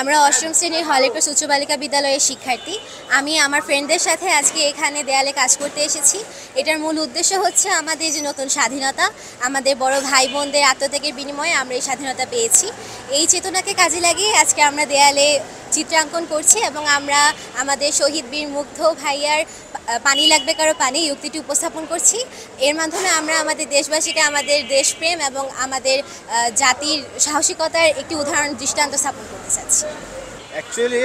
আমরা অষ্টম শ্রেণির হলেক্রস উচ্চ বালিকা বিদ্যালয়ের শিক্ষার্থী। আমি আমার ফ্রেন্ডদের সাথে আজকে এখানে দেয়ালে কাজ করতে এসেছি। এটার মূল উদ্দেশ্য হচ্ছে আমাদের যে নতুন স্বাধীনতা, আমাদের বড় ভাই বোনদের আত্মত্যাগের বিনিময়ে আমরা এই স্বাধীনতা পেয়েছি। এই চেতনাকে কাজে লাগিয়ে আজকে আমরা দেয়ালে চিত্রাঙ্কন করছি এবং আমরা আমাদের শহীদ বীর মুগ্ধ ভাইয়ার পানি লাগবে কারও পানি এই উক্তিটি উপস্থাপন করছি। এর মাধ্যমে আমরা আমাদের দেশবাসীকে আমাদের দেশপ্রেম এবং আমাদের জাতির সাহসিকতার একটি উদাহরণ দৃষ্টান্ত স্থাপন করতে চাচ্ছি। অ্যাকচুয়ালি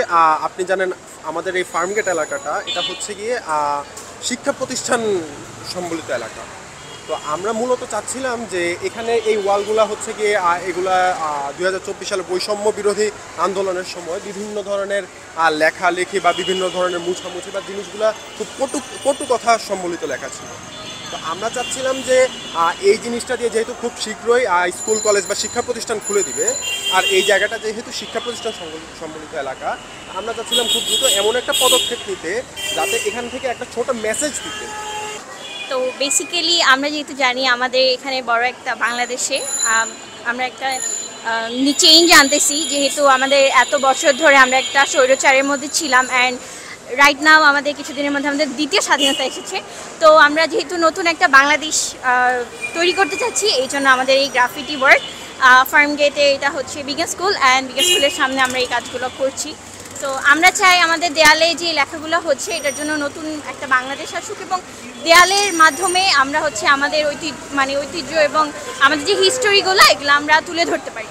আপনি জানেন আমাদের এই ফার্মগেট এলাকাটা, এটা হচ্ছে গিয়ে শিক্ষা প্রতিষ্ঠান সম্বলিত এলাকা। তো আমরা মূলত চাচ্ছিলাম যে এখানে এই ওয়ালগুলা হচ্ছে গিয়ে এগুলা দুই হাজার চব্বিশ সালে বৈষম্য বিরোধী আন্দোলনের সময় বিভিন্ন ধরনের লেখালেখি বা বিভিন্ন ধরনের মুছামুছি বা জিনিসগুলা খুব কটু কটু কথা সম্বলিত লেখা ছিল। তো আমরা চাচ্ছিলাম যে এই জিনিসটা দিয়ে যেহেতু খুব শীঘ্রই স্কুল, কলেজ বা শিক্ষা প্রতিষ্ঠান খুলে দিবে, আর এই জায়গাটা যেহেতু শিক্ষা প্রতিষ্ঠান সম্বলিত এলাকা, আমরা চাচ্ছিলাম খুব দ্রুত এমন একটা পদক্ষেপ নিতে যাতে এখান থেকে একটা ছোট মেসেজ দিতে। তো বেসিক্যালি আমরা যেহেতু জানি আমাদের এখানে বড় একটা বাংলাদেশে আমরা একটা চেঞ্জ আনতেছি। যেহেতু আমাদের এত বছর ধরে আমরা একটা স্বৈরচারের মধ্যে ছিলাম অ্যান্ড রাইট নাও আমাদের কিছুদিনের মধ্যে আমাদের দ্বিতীয় স্বাধীনতা এসেছে। তো আমরা যেহেতু নতুন একটা বাংলাদেশ তৈরি করতে চাচ্ছি, এই জন্য আমাদের এই গ্রাফিটি ওয়ার্ক ফার্ম গেটে এটা হচ্ছে বিজ্ঞান স্কুল অ্যান্ড বিজ্ঞান স্কুলের সামনে আমরা এই কাজগুলো করছি। তো আমরা চাই আমাদের দেয়ালে যে লেখাগুলো হচ্ছে, এটার জন্য নতুন একটা বাংলাদেশ আসুক এবং দেয়ালের মাধ্যমে আমরা হচ্ছে আমাদের ঐতিহ্য মানে ঐতিহ্য এবং আমাদের যে হিস্টোরিগুলো এগুলো আমরা তুলে ধরতে পারি।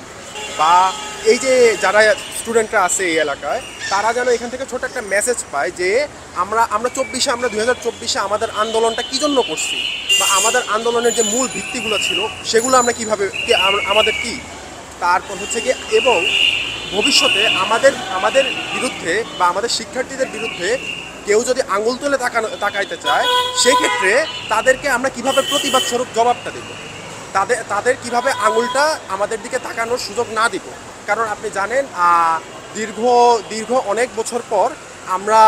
বা এই যে যারা স্টুডেন্টরা আছে এই এলাকায়, তারা যেন এখান থেকে ছোট একটা মেসেজ পায় যে আমরা আমরা চব্বিশে, আমরা দুই হাজার চব্বিশে আমাদের আন্দোলনটা কী জন্য করছি? বা আমাদের আন্দোলনের যে মূল ভিত্তিগুলো ছিল, সেগুলো আমরা কীভাবে, কি- আম- আমাদের কি? তারপর হচ্ছে গিয়ে, এবং ভবিষ্যতে আমাদের আমাদের বিরুদ্ধে বা আমাদের শিক্ষার্থীদের বিরুদ্ধে কেউ যদি আঙুল তুলে তাকানো, তাকাইতে চায়, সেক্ষেত্রে তাদেরকে আমরা কীভাবে প্রতিবাদ স্বরূপ জবাবটা দেবো? তাদের তাদের কীভাবে আঙুলটা আমাদের দিকে তাকানোর সুযোগ না দিব? কারণ আপনি জানেন দীর্ঘ দীর্ঘ অনেক বছর পর আমরা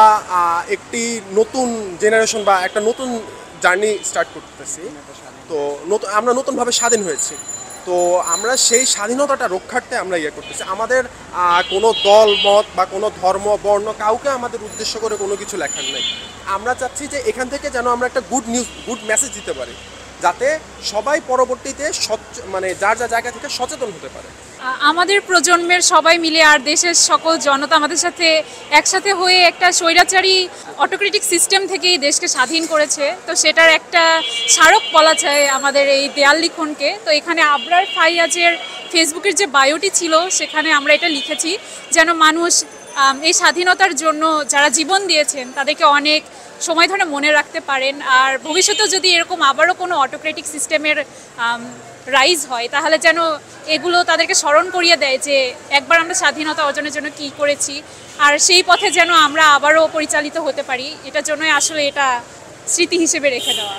একটি নতুন জেনারেশন বা একটা নতুন জার্নি স্টার্ট করতেছি। তো নতুন, আমরা নতুনভাবে স্বাধীন হয়েছি। তো আমরা সেই স্বাধীনতাটা রক্ষার্থে আমরা ইয়ে করতেছি। আমাদের কোনো দল, মত বা কোনো ধর্ম, বর্ণ কাউকে আমাদের উদ্দেশ্য করে কোনো কিছু লেখার নেই। আমরা চাচ্ছি যে এখান থেকে যেন আমরা একটা গুড নিউজ গুড মেসেজ দিতে পারি। যাতে সবাই পরবর্তীতে মানে যার যার জায়গা থেকে সচেতন হতে পারে। আমাদের প্রজন্মের সবাই মিলে আর দেশের সকল জনতা আমাদের সাথে একসাথে হয়ে একটা স্বৈরাচারী অটোক্রেটিক সিস্টেম থেকে এই দেশকে স্বাধীন করেছে। তো সেটার একটা স্মারক বলা যায় আমাদের এই দেয়াল লিখনকে। তো এখানে আবরার ফাইয়াজের ফেসবুকের যে বায়োটি ছিল, সেখানে আমরা এটা লিখেছি, যেন মানুষ এই স্বাধীনতার জন্য যারা জীবন দিয়েছেন, তাদেরকে অনেক সময় ধরে মনে রাখতে পারেন। আর ভবিষ্যতে যদি এরকম আবারও কোনো অটোক্রেটিক সিস্টেমের রাইজ হয়, তাহলে যেন এগুলো তাদেরকে স্মরণ করিয়ে দেয় যে একবার আমরা স্বাধীনতা অর্জনের জন্য কি করেছি। আর সেই পথে যেন আমরা আবারও পরিচালিত হতে পারি, এটার জন্যই আসলে এটা স্মৃতি হিসেবে রেখে দেওয়া।